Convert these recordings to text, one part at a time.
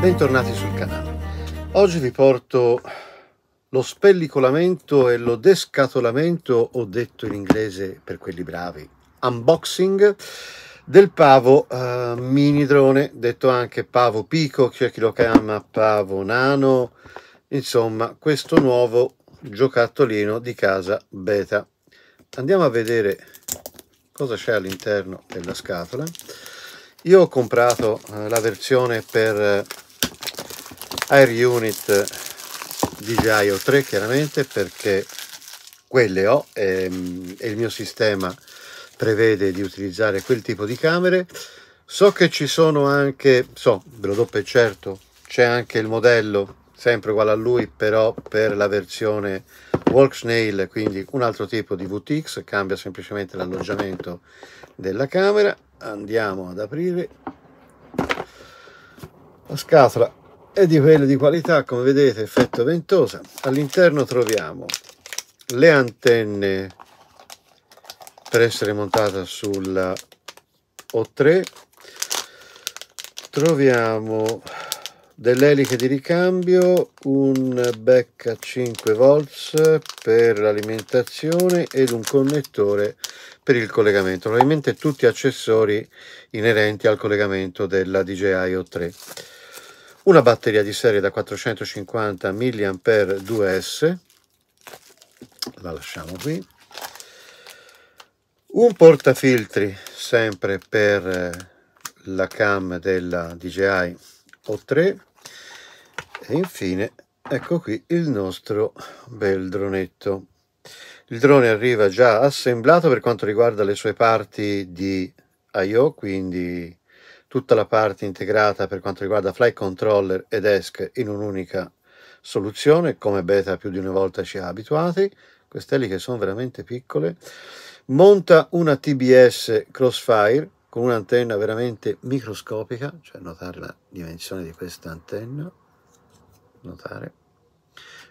Bentornati sul canale. Oggi vi porto lo spellicolamento e lo descatolamento, ho detto in inglese per quelli bravi, unboxing del pavo uh, mini drone, detto anche pavo pico, c'è chi lo chiama pavo nano, insomma questo nuovo giocattolino di casa beta. Andiamo a vedere cosa c'è all'interno della scatola. Io ho comprato uh, la versione per Air Unit DJI o 3 chiaramente perché quelle ho e, e il mio sistema prevede di utilizzare quel tipo di camere so che ci sono anche so ve lo do per certo c'è anche il modello sempre uguale a lui però per la versione Walk Snail quindi un altro tipo di VTX cambia semplicemente l'alloggiamento della camera. Andiamo ad aprire la scatola e di quelle di qualità come vedete effetto ventosa. All'interno troviamo le antenne per essere montata sulla O3 troviamo delle eliche di ricambio un back a 5 volts per l'alimentazione ed un connettore per il collegamento. Probabilmente tutti accessori inerenti al collegamento della DJI O3 una batteria di serie da 450 mAh 2S, la lasciamo qui, un portafiltri sempre per la cam della DJI O3 e infine ecco qui il nostro bel dronetto. Il drone arriva già assemblato per quanto riguarda le sue parti di I.O., quindi tutta la parte integrata per quanto riguarda flight controller e desk in un'unica soluzione, come beta più di una volta ci ha abituati, queste eliche sono veramente piccole, monta una TBS Crossfire con un'antenna veramente microscopica, cioè notare la dimensione di questa antenna, notare,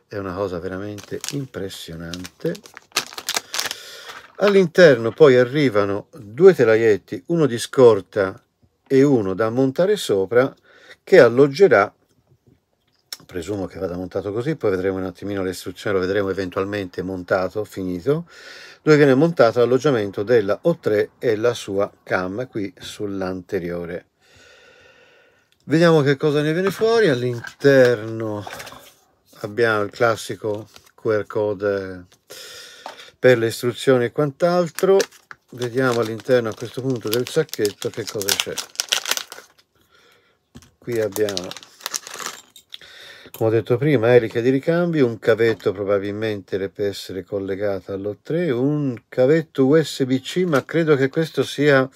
è una cosa veramente impressionante. All'interno poi arrivano due telaietti, uno di scorta e uno da montare sopra che alloggerà presumo che vada montato così, poi vedremo un attimino le istruzioni, lo vedremo eventualmente montato, finito, dove viene montato l'alloggiamento della O3 e la sua cam qui sull'anteriore. Vediamo che cosa ne viene fuori, all'interno abbiamo il classico QR code per le istruzioni e quant'altro, vediamo all'interno a questo punto del sacchetto che cosa c'è. Qui abbiamo come ho detto prima eliche di ricambio un cavetto probabilmente deve essere collegato all'O3 un cavetto USB-C ma credo che questo sia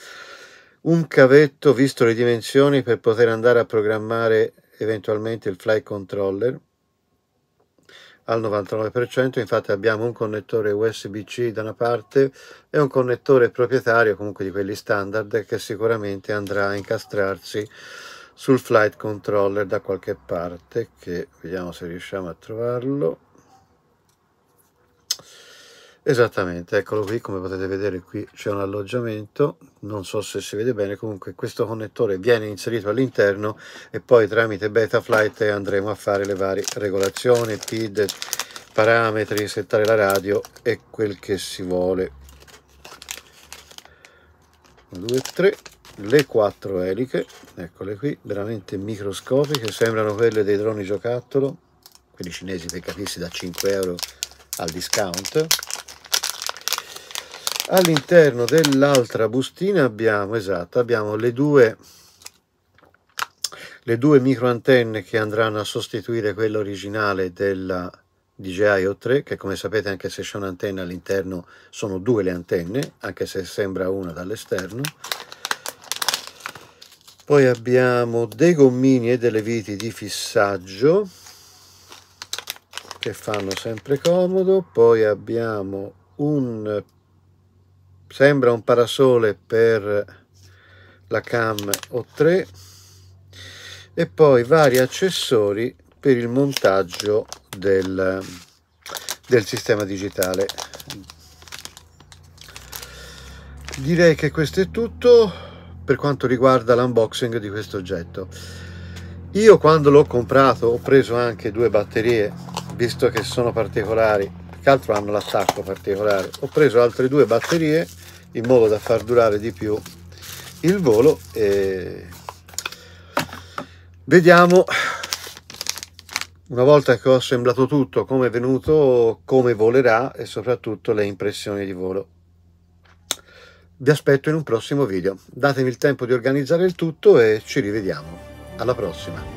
un cavetto visto le dimensioni per poter andare a programmare eventualmente il flight controller al 99% infatti abbiamo un connettore USB-C da una parte e un connettore proprietario comunque di quelli standard che sicuramente andrà a incastrarsi sul flight controller da qualche parte che vediamo se riusciamo a trovarlo. Esattamente eccolo qui come potete vedere qui c'è un alloggiamento non so se si vede bene comunque questo connettore viene inserito all'interno e poi tramite Betaflight andremo a fare le varie regolazioni PID parametri settare la radio e quel che si vuole. 1 2 3 le quattro eliche eccole qui veramente microscopiche sembrano quelle dei droni giocattolo quelli cinesi per capirsi da 5 euro al discount. All'interno dell'altra bustina abbiamo esatto abbiamo le due le due micro antenne che andranno a sostituire quella originale della DJI O3 che come sapete anche se c'è un'antenna all'interno sono due le antenne anche se sembra una dall'esterno poi abbiamo dei gommini e delle viti di fissaggio che fanno sempre comodo. Poi abbiamo un sembra un parasole per la cam O3 e poi vari accessori per il montaggio del, del sistema digitale. Direi che questo è tutto per quanto riguarda l'unboxing di questo oggetto. Io quando l'ho comprato ho preso anche due batterie visto che sono particolari che altro hanno l'attacco particolare? Ho preso altre due batterie in modo da far durare di più il volo e vediamo. Una volta che ho assemblato tutto come è venuto come volerà e soprattutto le impressioni di volo vi aspetto in un prossimo video. Datemi il tempo di organizzare il tutto e ci rivediamo. Alla prossima